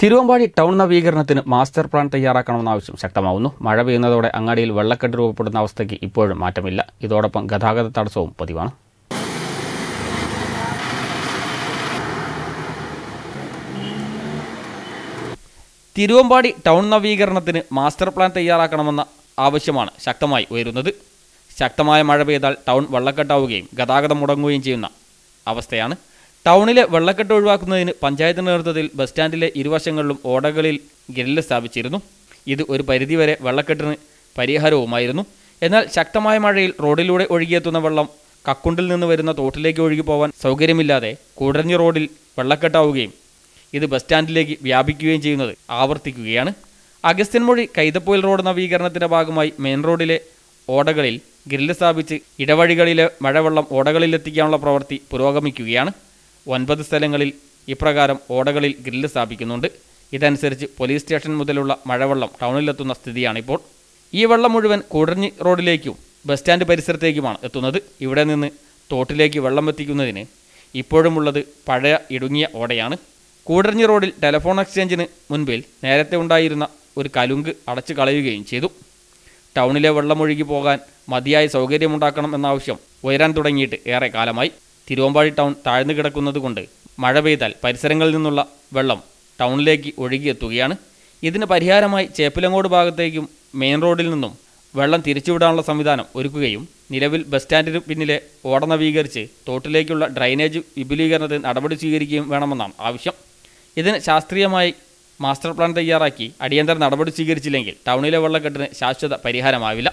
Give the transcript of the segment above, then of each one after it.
Thiruvambady town നവീകരണത്തിന് master plan തയ്യാറാക്കണമെന്ന ആവശ്യം ശക്തമാവുന്നു. മഴ പെയ്യുന്നതോടെ അങ്ങാടിയിൽ വെള്ളക്കെട്ട് രൂപപ്പെടുന്ന അവസ്ഥയ്ക്ക് ഇപ്പോഴും മാറ്റമില്ല. ഇതോടൊപ്പം ഗതാഗത തടസ്സവും പതിവാണ്. തിരുവമ്പാടി ടൗൺ നവീകരണത്തിന് മാസ്റ്റർ പ്ലാൻ തയ്യാറാക്കണമെന്ന ആവശ്യമാണ് ശക്തമായി ഉയരുന്നത്. ശക്തമായ മഴ പെയ്താൽ ടൗൺ വെള്ളക്കെട്ടാവുകയും ഗതാഗതം മുടങ്ങുകയും ചെയ്യുന്ന അവസ്ഥയാണ് ടൗണിലെ വെള്ളക്കെട്ട് ഒഴിവാക്കുന്നതിന് പഞ്ചായത്ത് നേതൃത്വത്തിൽ ബസ് സ്റ്റാൻഡിലെ ഇരുവശങ്ങളിലും ഓടകളിൽ ഗ്രില്ല് സ്ഥാപിച്ചിരുന്നു. ഇത് ഒരു പരിധിവരെ വെള്ളക്കെട്ടിന് പരിഹാരവുമായിരുന്നു. എന്നാൽ ശക്തമായ മഴയിൽ റോഡിലൂടെ ഒഴുകിയെത്തുന്ന വെള്ളം കക്കുണ്ടിൽ നിന്ന് വരുന്ന തോട്ടിലേക്ക് ഒഴുകി പോകാൻ സൗകര്യമില്ലാതെ കൂടഞ്ഞ റോഡിൽ വെള്ളക്കെട്ടാവുകയും ഇത് ബസ് സ്റ്റാൻഡിലേക്ക് വ്യാപിക്കുകയും ചെയ്യുന്നത് ആവർത്തിക്കുകയാണ്. അഗസ്ത്യൻമൊഴി കൈതപ്പൊയിൽ റോഡ് നവീകരണത്തിന്റെ ഭാഗമായി മെയിൻ റോഡിലെ ഓടകളിൽ ഗ്രില്ല് സ്ഥാപിച്ച് ഇടവഴികളിലെ മഴവെള്ളം ഓടകളിലെത്തിക്കാനുള്ള പ്രവൃത്തി പുരോഗമിക്കുകയാണ്. ഒൻപത് സ്ഥലങ്ങളിൽ ഇപ്രകാരം ഓടകളിൽ ഗ്രില്ല് സ്ഥാപിക്കുന്നുണ്ട്. ഇതനുസരിച്ച് പോലീസ് സ്റ്റേഷൻ മുതലുള്ള മഴവെള്ളം ടൗണിലെത്തുന്ന സ്ഥിതിയാണിപ്പോൾ. ഈ വെള്ളം മുഴുവൻ കൂടഞ്ഞി റോഡിലേക്കും ബസ് സ്റ്റാൻഡ് പരിസരത്തേക്കുമാണ് എത്തുന്നത്. ഇവിടെ നിന്ന് തോട്ടിലേക്ക് വെള്ളം എത്തിക്കുന്നതിന് ഇപ്പോഴുമുള്ളത് പഴയ ഇടുങ്ങിയ ഓടയാണ്. കൂടഞ്ഞി റോഡിൽ ടെലഫോൺ എക്സ്ചേഞ്ചിന് മുൻപിൽ നേരത്തെ ഉണ്ടായിരുന്ന ഒരു കലുങ്ക് അടച്ചു കളയുകയും ചെയ്തു. ടൗണിലെ വെള്ളമൊഴുകി പോകാൻ മതിയായ സൗകര്യമുണ്ടാക്കണം എന്ന ആവശ്യം ഉയരാൻ തുടങ്ങിയിട്ട് ഏറെ കാലമായി. തിരുവമ്പാടി ടൗൺ താഴ്ന്നു കിടക്കുന്നതുകൊണ്ട് മഴ പെയ്താൽ പരിസരങ്ങളിൽ നിന്നുള്ള വെള്ളം ടൗണിലേക്ക് ഒഴുകിയെത്തുകയാണ്. ഇതിന് പരിഹാരമായി ചേപ്പിലങ്ങോട് ഭാഗത്തേക്കും മെയിൻ റോഡിൽ നിന്നും വെള്ളം തിരിച്ചുവിടാനുള്ള സംവിധാനം ഒരുക്കുകയും നിലവിൽ ബസ് സ്റ്റാൻഡിന് പിന്നിലെ ഓട നവീകരിച്ച് തോട്ടിലേക്കുള്ള ഡ്രൈനേജ് വിപുലീകരണത്തിന് നടപടി സ്വീകരിക്കുകയും വേണമെന്നാണ് ആവശ്യം. ഇതിന് ശാസ്ത്രീയമായി മാസ്റ്റർ പ്ലാൻ തയ്യാറാക്കി അടിയന്തര നടപടി സ്വീകരിച്ചില്ലെങ്കിൽ ടൗണിലെ വെള്ളക്കെട്ടിന് ശാശ്വത പരിഹാരമാവില്ല.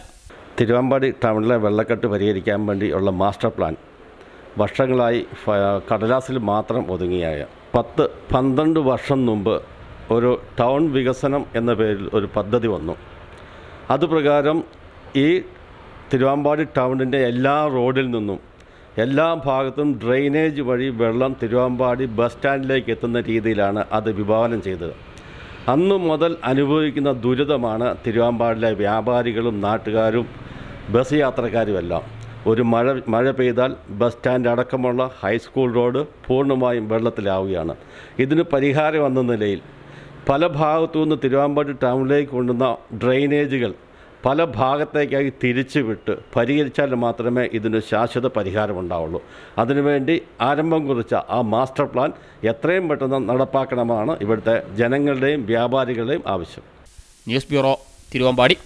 തിരുവമ്പാടി ടൗണിലെ വെള്ളക്കെട്ട് പരിഹരിക്കാൻ വേണ്ടിയുള്ള മാസ്റ്റർ പ്ലാൻ വർഷങ്ങളായി കടലാസിൽ മാത്രം ഒതുങ്ങിയായ. പത്ത് പന്ത്രണ്ട് വർഷം മുമ്പ് ഒരു ടൗൺ വികസനം എന്ന പേരിൽ ഒരു പദ്ധതി വന്നു. അതുപ്രകാരം ഈ തിരുവാമ്പാടി ടൗണിന്റെ എല്ലാ റോഡിൽ നിന്നും എല്ലാ ഭാഗത്തും ഡ്രെയിനേജ് വഴി വെള്ളം തിരുവാമ്പാടി ബസ് സ്റ്റാൻഡിലേക്ക് എത്തുന്ന രീതിയിലാണ് അത് വിഭാവനം ചെയ്തത്. അന്നു മുതൽ അനുഭവിക്കുന്ന ദുരിതമാണ് തിരുവാമ്പാടിലെ വ്യാപാരികളും നാട്ടുകാരും ബസ് യാത്രക്കാരുമെല്ലാം. ഒരു മഴ മഴ പെയ്താൽ ബസ് സ്റ്റാൻഡ് അടക്കമുള്ള ഹൈസ്കൂൾ റോഡ് പൂർണമായും വെള്ളത്തിലാവുകയാണ്. ഇതിന് പരിഹാരം എന്ന നിലയിൽ പല ഭാഗത്തു നിന്ന് തിരുവാമ്പാടി ടൗണിലേക്ക് കൊണ്ടുവന്ന ഡ്രെയിനേജുകൾ പല ഭാഗത്തേക്കായി തിരിച്ചു വിട്ട് പരിഹരിച്ചാൽ മാത്രമേ ഇതിന് ശാശ്വത പരിഹാരമുണ്ടാവുള്ളൂ. അതിനുവേണ്ടി ആരംഭം കുറിച്ച ആ മാസ്റ്റർ പ്ലാൻ എത്രയും പെട്ടെന്ന് നടപ്പാക്കണമെന്നാണ് ഇവിടുത്തെ ജനങ്ങളുടെയും വ്യാപാരികളുടെയും ആവശ്യം. News bureau Thiruvambady.